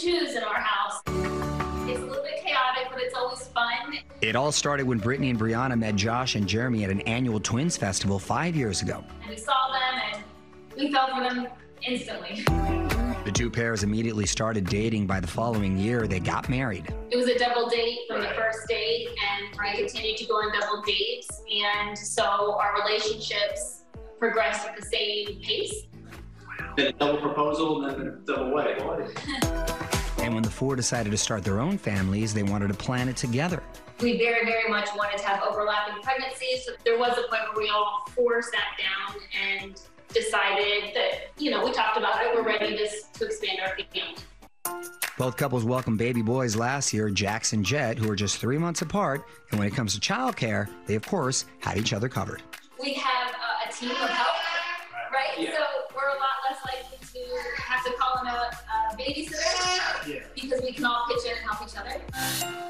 twos in our house. It's a little bit chaotic, but it's always fun. It all started when Brittany and Briana met Josh and Jeremy at an annual Twins Festival five years ago. And we saw them and we fell for them instantly. The two pairs immediately started dating. By the following year, they got married. It was a double date from the first date, and we continued to go on double dates. And so our relationships progressed at the same pace. Then a double proposal, and then a double wedding. And when the four decided to start their own families, they wanted to plan it together. We very, very much wanted to have overlapping pregnancies. So there was a point where we all four sat down and decided that, you know, we talked about it, we're ready to, to expand our family. Both couples welcomed baby boys last year, Jax and Jett, who are just three months apart. And when it comes to childcare, they, of course, had each other covered. We have uh, a team of help, right? Yeah. So to have to call in a, a babysitter Yeah. because we can all pitch in and help each other.